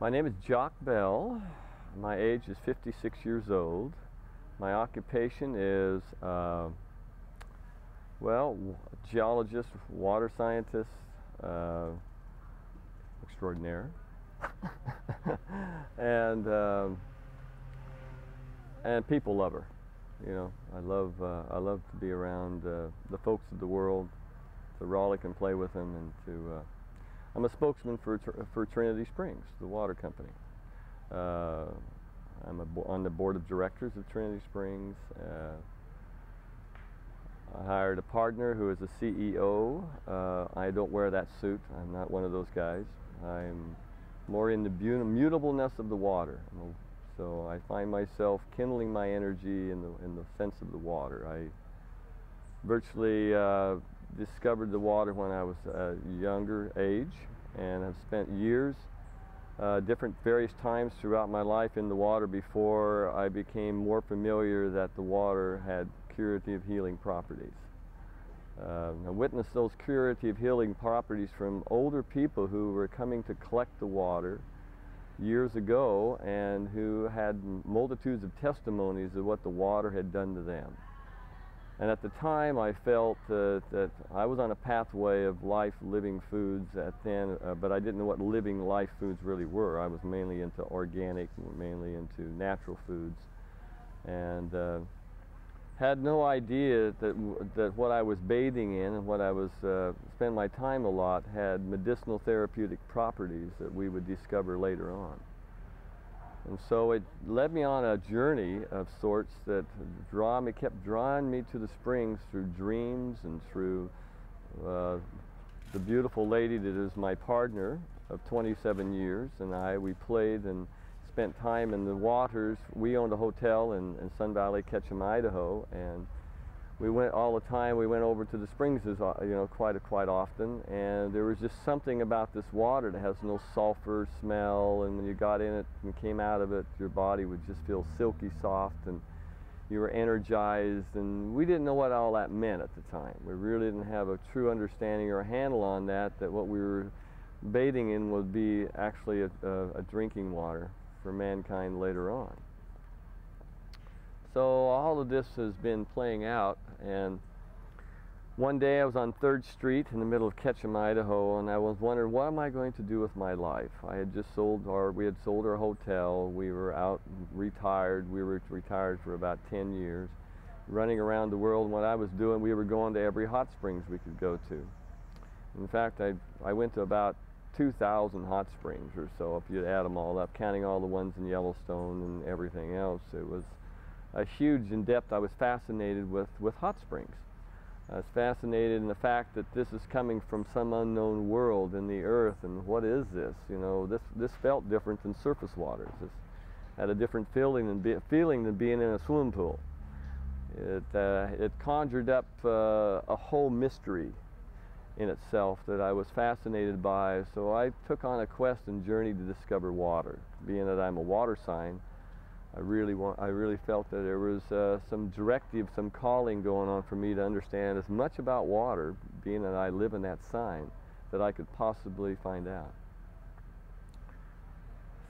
My name is Jock Bell. My age is 56 years old. My occupation is, uh, well, geologist, water scientist, uh, extraordinaire, and um, and people lover. You know, I love uh, I love to be around uh, the folks of the world, to rollick and play with them, and to. I'm a spokesman for for Trinity Springs, the water company. Uh, I'm on the board of directors of Trinity Springs. Uh, I hired a partner who is a CEO. Uh, I don't wear that suit. I'm not one of those guys. I'm more in the mutableness of the water. So I find myself kindling my energy in the, in the sense of the water. I virtually uh, discovered the water when I was a younger age and have spent years, uh, different various times throughout my life in the water before I became more familiar that the water had curative healing properties. Uh, I witnessed those curative healing properties from older people who were coming to collect the water years ago and who had multitudes of testimonies of what the water had done to them. And at the time I felt uh, that I was on a pathway of life living foods at then, uh, but I didn't know what living life foods really were. I was mainly into organic, mainly into natural foods. And uh, had no idea that, that what I was bathing in and what I was uh, spend my time a lot had medicinal therapeutic properties that we would discover later on. And so it led me on a journey of sorts that draw me, kept drawing me to the springs through dreams and through uh, the beautiful lady that is my partner of 27 years and I. We played and spent time in the waters. We owned a hotel in, in Sun Valley, Ketchum, Idaho, and we went all the time. We went over to the springs, uh, you know, quite quite often, and there was just something about this water that has no sulfur smell. And when you got in it and came out of it, your body would just feel silky soft, and you were energized. And we didn't know what all that meant at the time. We really didn't have a true understanding or a handle on that. That what we were bathing in would be actually a, a, a drinking water for mankind later on. So all of this has been playing out and one day I was on 3rd Street in the middle of Ketchum, Idaho, and I was wondering what am I going to do with my life? I had just sold our, we had sold our hotel, we were out retired, we were retired for about 10 years, running around the world, and what I was doing, we were going to every hot springs we could go to. In fact, I, I went to about 2,000 hot springs or so if you add them all up, counting all the ones in Yellowstone and everything else. It was huge in depth. I was fascinated with, with hot springs. I was fascinated in the fact that this is coming from some unknown world in the earth and what is this? You know, this, this felt different than surface waters. This had a different feeling than, be, feeling than being in a swimming pool. It, uh, it conjured up uh, a whole mystery in itself that I was fascinated by. So I took on a quest and journey to discover water. Being that I'm a water sign, I really want, I really felt that there was uh, some directive, some calling going on for me to understand as much about water, being that I live in that sign, that I could possibly find out.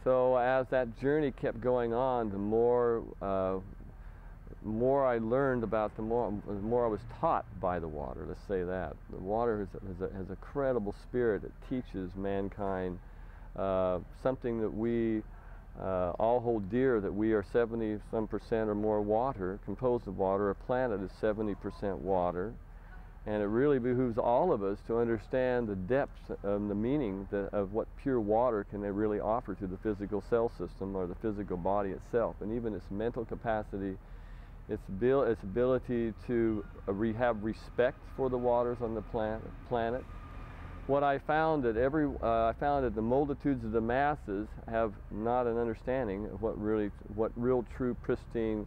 So as that journey kept going on, the more uh, more I learned about, the more, the more I was taught by the water, let's say that. The water has, has, a, has a credible spirit that teaches mankind uh, something that we uh, all hold dear, that we are 70 some percent or more water, composed of water. A planet is 70% water. And it really behooves all of us to understand the depth and the meaning of what pure water can they really offer to the physical cell system or the physical body itself, and even its mental capacity its, its ability to uh, have respect for the waters on the plan planet. What I found that every, uh, I found that the multitudes of the masses have not an understanding of what really, what real, true, pristine,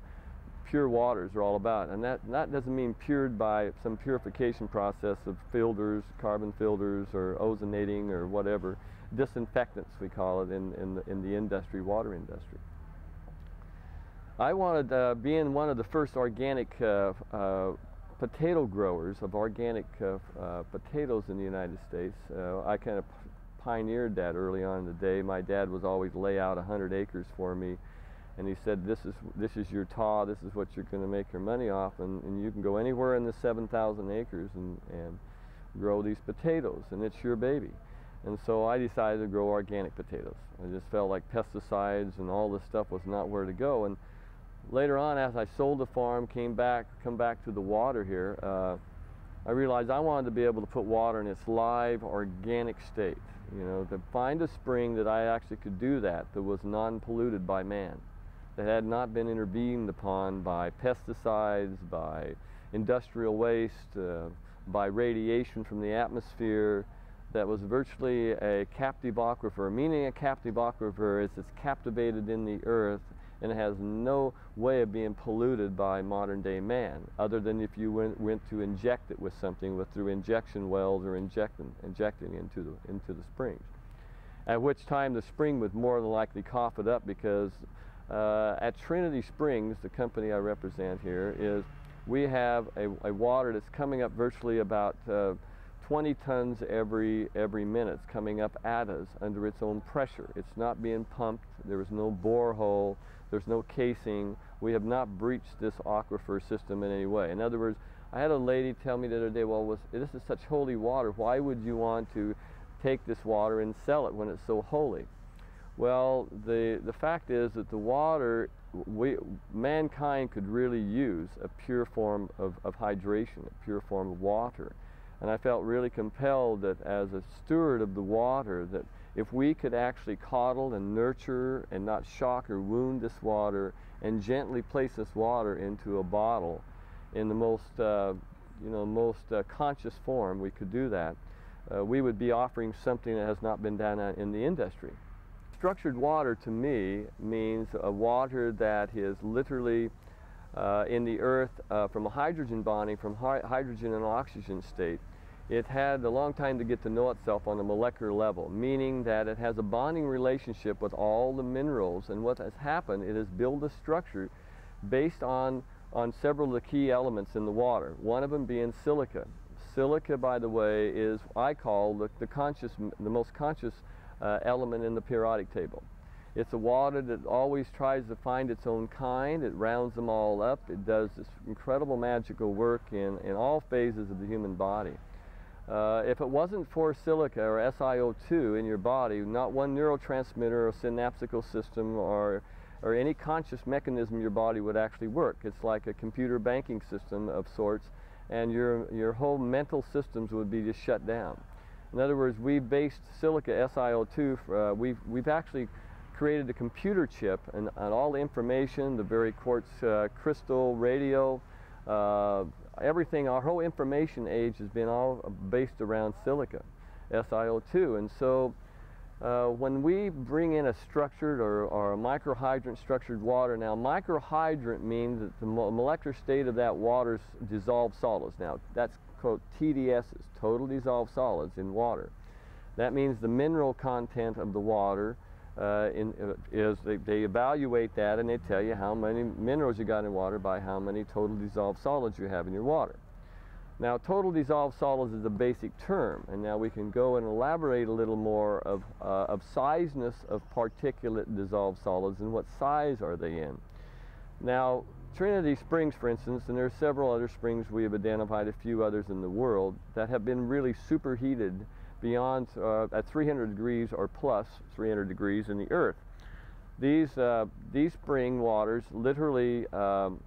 pure waters are all about. And that, that doesn't mean pured by some purification process of filters, carbon filters, or ozonating, or whatever, disinfectants we call it in, in, the, in the industry, water industry. I wanted, uh, being one of the first organic uh, uh, potato growers of organic uh, uh, potatoes in the United States, uh, I kind of pioneered that early on in the day. My dad was always lay out 100 acres for me and he said, this is, this is your taw, this is what you're going to make your money off, and, and you can go anywhere in the 7,000 acres and, and grow these potatoes, and it's your baby. And so I decided to grow organic potatoes. I just felt like pesticides and all this stuff was not where to go. And later on, as I sold the farm, came back, come back to the water here, uh, I realized I wanted to be able to put water in its live, organic state. You know, to find a spring that I actually could do that, that was non-polluted by man that had not been intervened upon by pesticides, by industrial waste, uh, by radiation from the atmosphere, that was virtually a captive aquifer, meaning a captive aquifer is it's captivated in the earth and it has no way of being polluted by modern day man, other than if you went, went to inject it with something with through injection wells or injecting, injecting into the, into the springs. At which time the spring would more than likely cough it up because uh, at Trinity Springs, the company I represent here, is we have a, a water that's coming up virtually about uh, 20 tons every, every minute it's coming up at us under its own pressure. It's not being pumped. There is no borehole. There's no casing. We have not breached this aquifer system in any way. In other words, I had a lady tell me the other day, well, was, this is such holy water. Why would you want to take this water and sell it when it's so holy? Well, the, the fact is that the water, we, mankind could really use a pure form of, of hydration, a pure form of water. And I felt really compelled that as a steward of the water, that if we could actually coddle and nurture and not shock or wound this water and gently place this water into a bottle in the most, uh, you know, most uh, conscious form, we could do that. Uh, we would be offering something that has not been done in the industry structured water to me means a water that is literally uh, in the earth uh, from a hydrogen bonding from hydrogen and oxygen state. It had a long time to get to know itself on a molecular level, meaning that it has a bonding relationship with all the minerals. And what has happened, it has built a structure based on, on several of the key elements in the water, one of them being silica. Silica, by the way, is I call the, the conscious, the most conscious uh, element in the periodic table. It's a water that always tries to find its own kind. It rounds them all up. It does this incredible magical work in, in all phases of the human body. Uh, if it wasn't for silica or SiO2 in your body, not one neurotransmitter or synaptical system or, or any conscious mechanism your body would actually work. It's like a computer banking system of sorts, and your, your whole mental systems would be just shut down. In other words, we based silica SiO2, uh, we've, we've actually created a computer chip and, and all the information, the very quartz uh, crystal, radio, uh, everything, our whole information age has been all based around silica, SiO2. And so uh, when we bring in a structured or, or a microhydrant structured water, now microhydrant means that the molecular state of that water is dissolved solids. Now that's quote TDSs, total dissolved solids in water. That means the mineral content of the water uh, in, uh, is they, they, evaluate that and they tell you how many minerals you got in water by how many total dissolved solids you have in your water. Now total dissolved solids is a basic term and now we can go and elaborate a little more of, uh, of sizeness of particulate dissolved solids and what size are they in. Now Trinity Springs, for instance, and there are several other springs we have identified, a few others in the world, that have been really superheated beyond uh, at 300 degrees or plus 300 degrees in the earth. These, uh, these spring waters literally um,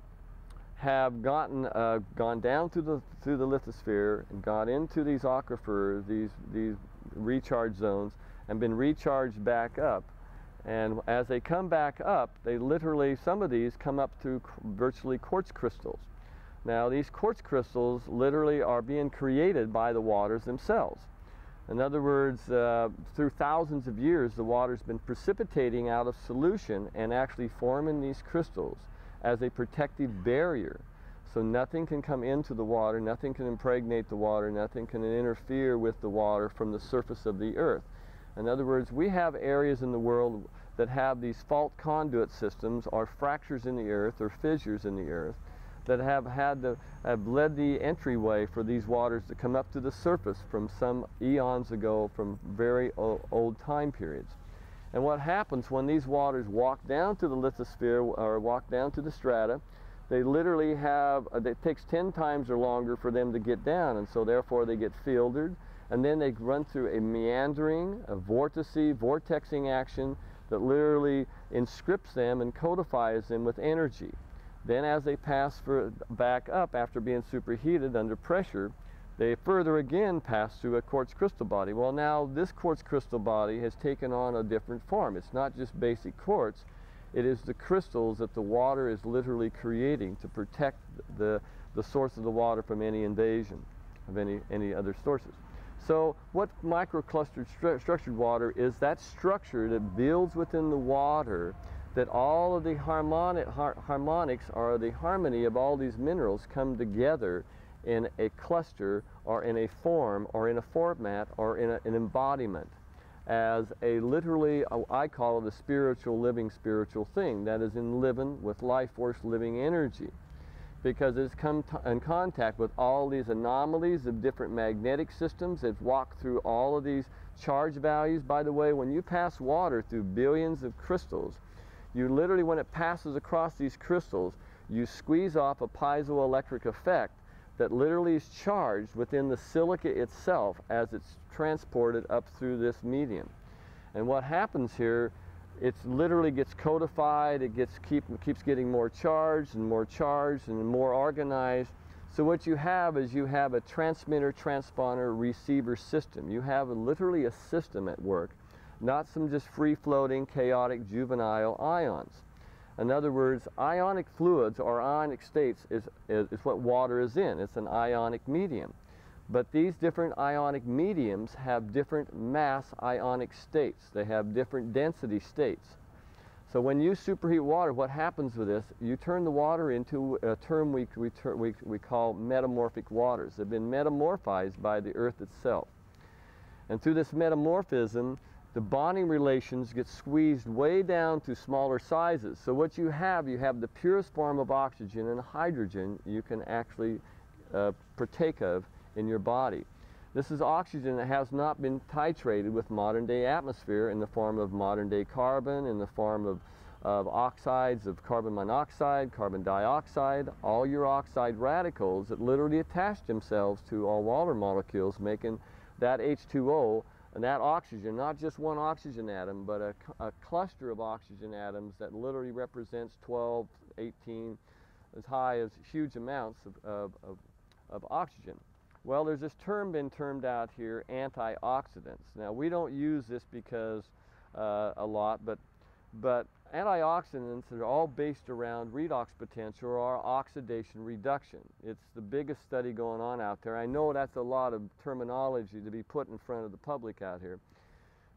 have gotten, uh, gone down through the, through the lithosphere and got into these aquifers, these, these recharge zones, and been recharged back up and as they come back up, they literally, some of these come up through virtually quartz crystals. Now these quartz crystals literally are being created by the waters themselves. In other words, uh, through thousands of years, the water's been precipitating out of solution and actually forming these crystals as a protective barrier. So nothing can come into the water, nothing can impregnate the water, nothing can interfere with the water from the surface of the earth. In other words, we have areas in the world that have these fault conduit systems or fractures in the earth or fissures in the earth that have had the, have led the entryway for these waters to come up to the surface from some eons ago from very old, time periods. And what happens when these waters walk down to the lithosphere or walk down to the strata, they literally have, uh, it takes 10 times or longer for them to get down, and so therefore they get filtered, and then they run through a meandering, a vorticey, vortexing action that literally inscripts them and codifies them with energy. Then as they pass for, back up after being superheated under pressure, they further again pass through a quartz crystal body. Well now this quartz crystal body has taken on a different form. It's not just basic quartz, it is the crystals that the water is literally creating to protect the, the source of the water from any invasion of any, any other sources. So what microclustered stru structured water is that structure that builds within the water that all of the harmonic, har harmonics or the harmony of all these minerals come together in a cluster or in a form or in a format or in a, an embodiment as a literally, uh, I call it a spiritual living spiritual thing that is in living with life force living energy because it's come in contact with all these anomalies of different magnetic systems. It's walked through all of these charge values. By the way, when you pass water through billions of crystals, you literally, when it passes across these crystals, you squeeze off a piezoelectric effect that literally is charged within the silica itself as it's transported up through this medium. And what happens here, it literally gets codified, it gets keep, keeps getting more charged and more charged and more organized. So what you have is you have a transmitter, transponder, receiver system. You have literally a system at work, not some just free-floating, chaotic, juvenile ions. In other words, ionic fluids or ionic states is, is, is, what water is in. It's an ionic medium. But these different ionic mediums have different mass ionic states. They have different density states. So when you superheat water, what happens with this, you turn the water into a term we, we, we, we call metamorphic waters. They've been metamorphized by the earth itself. And through this metamorphism, the bonding relations get squeezed way down to smaller sizes. So what you have, you have the purest form of oxygen and hydrogen you can actually uh, partake of in your body. This is oxygen that has not been titrated with modern day atmosphere in the form of modern day carbon, in the form of, of oxides of carbon monoxide, carbon dioxide, all your oxide radicals that literally attach themselves to all water molecules, making that H2O and that oxygen, not just one oxygen atom, but a, a, cluster of oxygen atoms that literally represents 12, 18, as high as huge amounts of, of, of, of oxygen. Well, there's this term been termed out here, antioxidants. Now, we don't use this because uh, a lot, but, but antioxidants are all based around redox potential or oxidation reduction. It's the biggest study going on out there. I know that's a lot of terminology to be put in front of the public out here,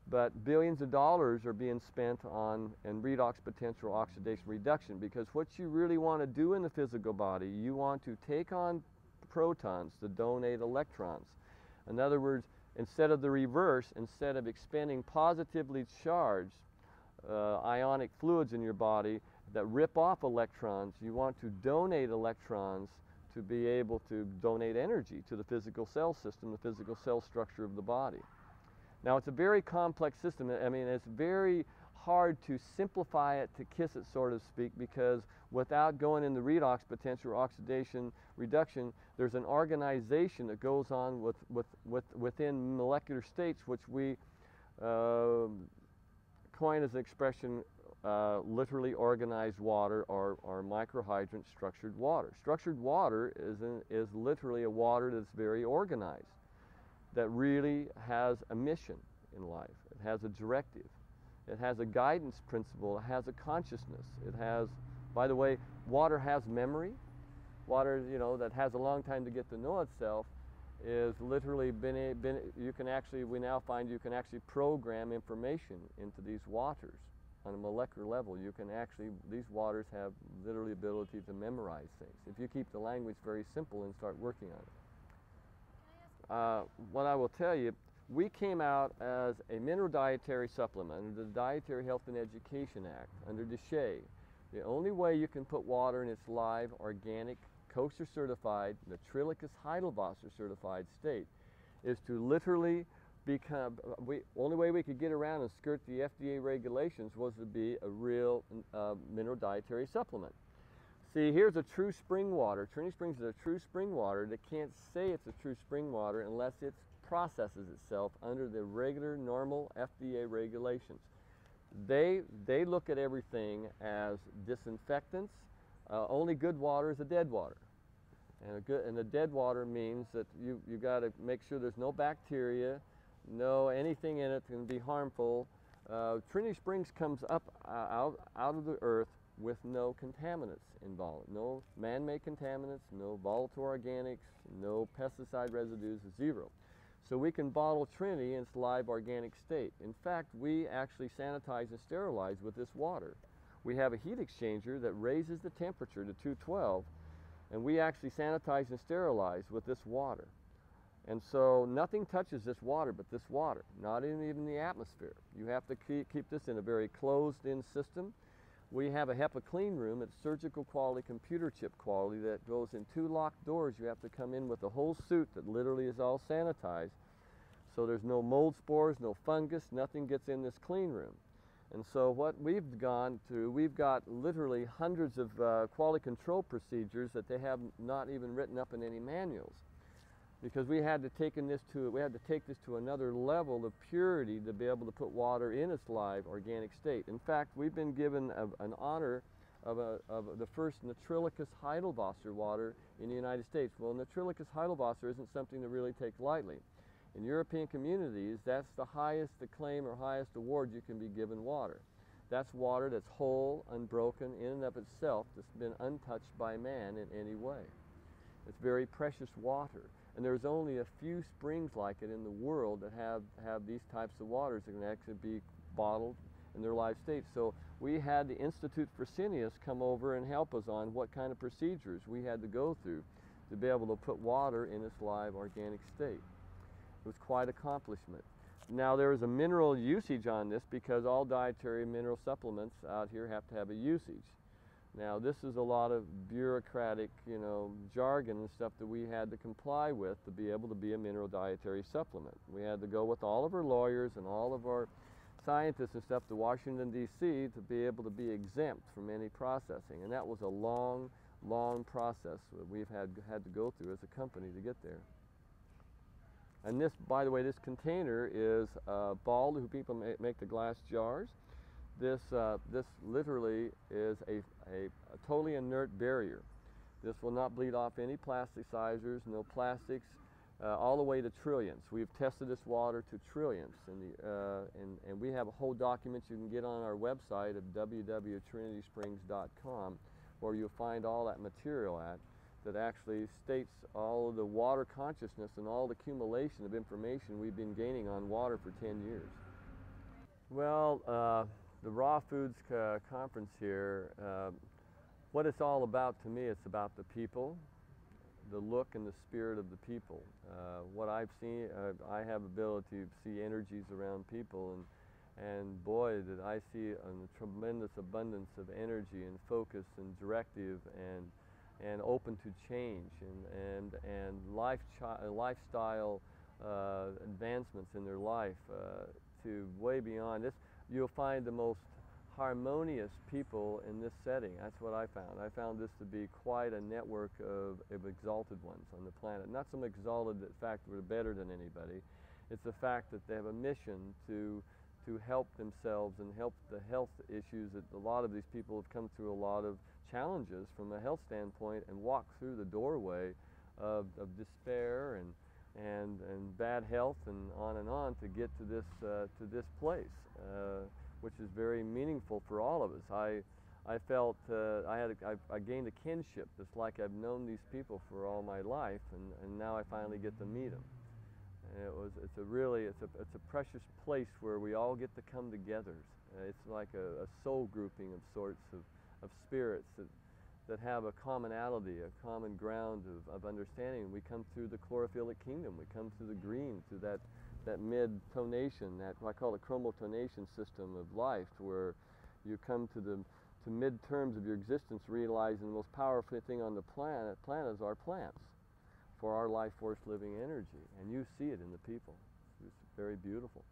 but billions of dollars are being spent on and redox potential oxidation reduction because what you really want to do in the physical body, you want to take on protons to donate electrons. In other words, instead of the reverse, instead of expending positively charged uh, ionic fluids in your body that rip off electrons, you want to donate electrons to be able to donate energy to the physical cell system, the physical cell structure of the body. Now it's a very complex system. I mean, it's very hard to simplify it to kiss it, so to speak, because without going in the redox potential or oxidation reduction, there's an organization that goes on with, with, with, within molecular states, which we uh, coin is an expression uh, literally organized water or, or microhydrant structured water. Structured water is, is literally a water that's very organized, that really has a mission in life. It has a directive. It has a guidance principle. It has a consciousness. It has, by the way, water has memory. Water, you know, that has a long time to get to know itself is literally been, been you can actually, we now find you can actually program information into these waters on a molecular level. You can actually, these waters have literally ability to memorize things. If you keep the language very simple and start working on it. Uh, what I will tell you, we came out as a mineral dietary supplement under the Dietary Health and Education Act, under DSHEA. The only way you can put water in its live, organic kosher certified, Naturilicus Heidelwasser certified state, is to literally become, we, only way we could get around and skirt the FDA regulations was to be a real uh, mineral dietary supplement. See, here's a true spring water. Trinity Springs is a true spring water that can't say it's a true spring water unless it processes itself under the regular, normal FDA regulations. They, they look at everything as disinfectants. Uh, only good water is a dead water. And a, good, and a dead water means that you, you got to make sure there's no bacteria, no anything in it that can be harmful. Uh, Trinity Springs comes up uh, out, out of the earth with no contaminants involved. No man-made contaminants, no volatile organics, no pesticide residues, zero. So we can bottle Trinity in its live organic state. In fact, we actually sanitize and sterilize with this water. We have a heat exchanger that raises the temperature to 212, and we actually sanitize and sterilize with this water. And so nothing touches this water but this water, not even the atmosphere. You have to keep, keep this in a very closed-in system. We have a HEPA clean room. It's surgical quality, computer chip quality that goes in two locked doors. You have to come in with a whole suit that literally is all sanitized. So there's no mold spores, no fungus, nothing gets in this clean room. And so what we've gone through, we've got literally hundreds of uh, quality control procedures that they have not even written up in any manuals because we had to take this to we had to take this to another level of purity to be able to put water in its live organic state. In fact, we've been given a, an honor of, a, of the first Naturilicus Heidelwasser water in the United States. Well, Naturilicus Heidelwasser isn't something to really take lightly. In European communities, that's the highest acclaim or highest award you can be given water. That's water that's whole, unbroken, in and of itself, that's been untouched by man in any way. It's very precious water. And there's only a few springs like it in the world that have, have these types of waters that can actually be bottled in their live state. So we had the Institute for Fresenius come over and help us on what kind of procedures we had to go through to be able to put water in its live organic state. It was quite accomplishment. Now there is a mineral usage on this because all dietary mineral supplements out here have to have a usage. Now this is a lot of bureaucratic, you know, jargon and stuff that we had to comply with to be able to be a mineral dietary supplement. We had to go with all of our lawyers and all of our scientists and stuff to Washington D.C. to be able to be exempt from any processing, and that was a long, long process that we've had had to go through as a company to get there. And this, by the way, this container is uh, Ball, who people make the glass jars. This, uh, this literally is a, a, a, totally inert barrier. This will not bleed off any plasticizers, no plastics, uh, all the way to trillions. We've tested this water to trillions, and, the, uh, and, and we have a whole document you can get on our website of www.trinitysprings.com where you'll find all that material at that actually states all of the water consciousness and all the accumulation of information we've been gaining on water for 10 years. Well, uh, the Raw Foods uh, Conference here, uh, what it's all about to me, it's about the people, the look and the spirit of the people. Uh, what I've seen, uh, I have ability to see energies around people, and and boy, did I see a tremendous abundance of energy and focus and directive and and open to change and and and life lifestyle uh, advancements in their life uh, to way beyond this you'll find the most harmonious people in this setting. That's what I found. I found this to be quite a network of, of exalted ones on the planet. Not some exalted that fact we're better than anybody. It's the fact that they have a mission to to help themselves and help the health issues that a lot of these people have come through a lot of challenges from a health standpoint and walk through the doorway of, of despair and and, and bad health and on and on to get to this, uh, to this place, uh, which is very meaningful for all of us. I, I felt uh, I, had a, I, I gained a kinship. It's like I've known these people for all my life, and, and now I finally get to meet them. And it was, it's a really, it's a, it's a precious place where we all get to come together. Uh, it's like a, a soul grouping of sorts of, of spirits that, that have a commonality, a common ground of, of understanding. We come through the chlorophyllic kingdom. We come through the green, through that, that mid-tonation, that what I call the chromotonation system of life, where you come to the, to mid-terms of your existence realizing the most powerful thing on the planet, planet is our plants for our life force living energy. And you see it in the people. It's very beautiful.